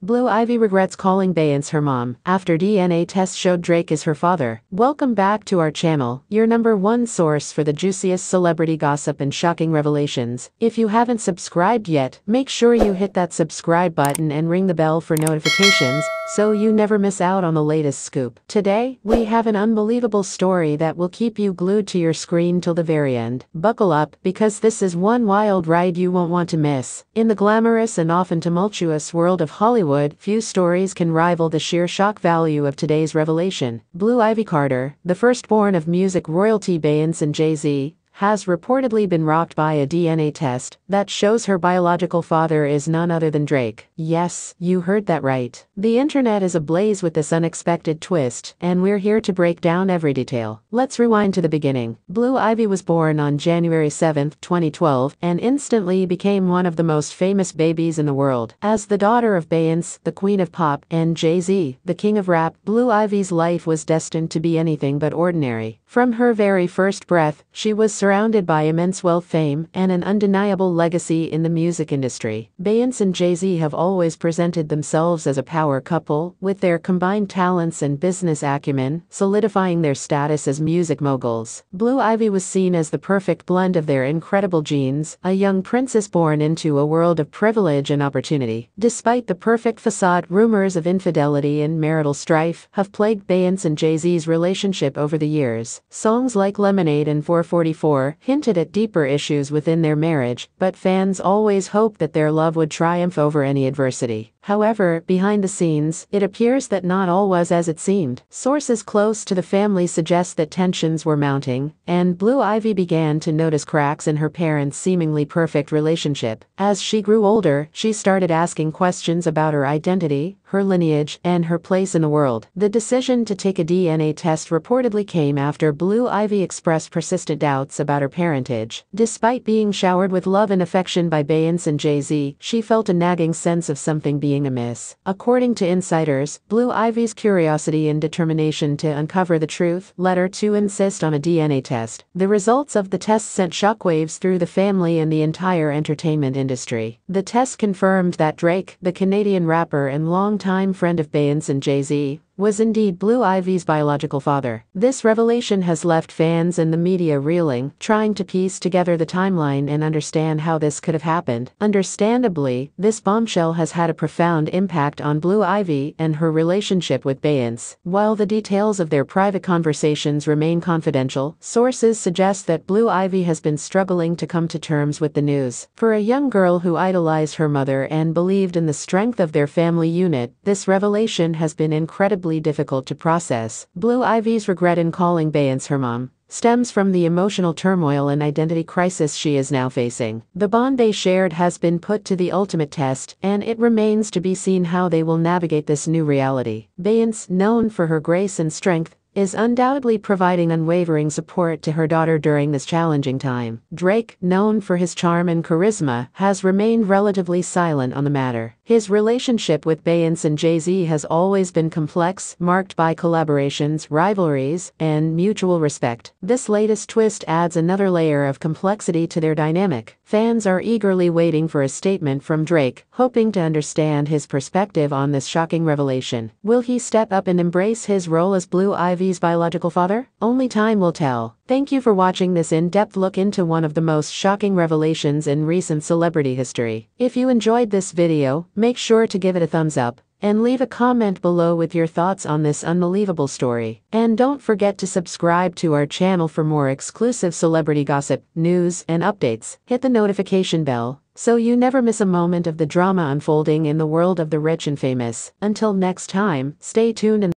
Blue Ivy regrets calling Beyonce her mom after DNA test showed Drake is her father. Welcome back to our channel, your number one source for the juiciest celebrity gossip and shocking revelations. If you haven't subscribed yet, make sure you hit that subscribe button and ring the bell for notifications so you never miss out on the latest scoop. Today, we have an unbelievable story that will keep you glued to your screen till the very end. Buckle up, because this is one wild ride you won't want to miss. In the glamorous and often tumultuous world of Hollywood, few stories can rival the sheer shock value of today's revelation. Blue Ivy Carter, the firstborn of music royalty Beyonce and Jay-Z, has reportedly been rocked by a DNA test that shows her biological father is none other than Drake. Yes, you heard that right. The internet is ablaze with this unexpected twist, and we're here to break down every detail. Let's rewind to the beginning. Blue Ivy was born on January 7, 2012, and instantly became one of the most famous babies in the world. As the daughter of Beyonce, the queen of pop, and Jay-Z, the king of rap, Blue Ivy's life was destined to be anything but ordinary. From her very first breath, she was surrounded by immense wealth, fame, and an undeniable legacy in the music industry. Beyonce and Jay-Z have always presented themselves as a power couple, with their combined talents and business acumen, solidifying their status as music moguls. Blue Ivy was seen as the perfect blend of their incredible genes, a young princess born into a world of privilege and opportunity. Despite the perfect facade, rumors of infidelity and marital strife have plagued Beyonce and Jay-Z's relationship over the years. Songs like Lemonade and 444 hinted at deeper issues within their marriage, but fans always hoped that their love would triumph over any. University. However, behind the scenes, it appears that not all was as it seemed. Sources close to the family suggest that tensions were mounting, and Blue Ivy began to notice cracks in her parents' seemingly perfect relationship. As she grew older, she started asking questions about her identity, her lineage, and her place in the world. The decision to take a DNA test reportedly came after Blue Ivy expressed persistent doubts about her parentage. Despite being showered with love and affection by Beyonce and Jay-Z, she felt a nagging sense of something being amiss. According to insiders, Blue Ivy's curiosity and determination to uncover the truth led her to insist on a DNA test. The results of the test sent shockwaves through the family and the entire entertainment industry. The test confirmed that Drake, the Canadian rapper and longtime friend of Beyonce and Jay-Z, was indeed Blue Ivy's biological father. This revelation has left fans and the media reeling, trying to piece together the timeline and understand how this could have happened. Understandably, this bombshell has had a profound impact on Blue Ivy and her relationship with Beyonce. While the details of their private conversations remain confidential, sources suggest that Blue Ivy has been struggling to come to terms with the news. For a young girl who idolized her mother and believed in the strength of their family unit, this revelation has been incredibly incredibly difficult to process. Blue Ivy's regret in calling Beyonce her mom stems from the emotional turmoil and identity crisis she is now facing. The bond they shared has been put to the ultimate test, and it remains to be seen how they will navigate this new reality. Beyonce, known for her grace and strength, is undoubtedly providing unwavering support to her daughter during this challenging time. Drake, known for his charm and charisma, has remained relatively silent on the matter. His relationship with Beyonce and Jay-Z has always been complex, marked by collaborations, rivalries, and mutual respect. This latest twist adds another layer of complexity to their dynamic. Fans are eagerly waiting for a statement from Drake, hoping to understand his perspective on this shocking revelation. Will he step up and embrace his role as Blue Ivy's biological father? Only time will tell. Thank you for watching this in-depth look into one of the most shocking revelations in recent celebrity history. If you enjoyed this video, make sure to give it a thumbs up and leave a comment below with your thoughts on this unbelievable story. And don't forget to subscribe to our channel for more exclusive celebrity gossip, news, and updates. Hit the notification bell so you never miss a moment of the drama unfolding in the world of the rich and famous. Until next time, stay tuned and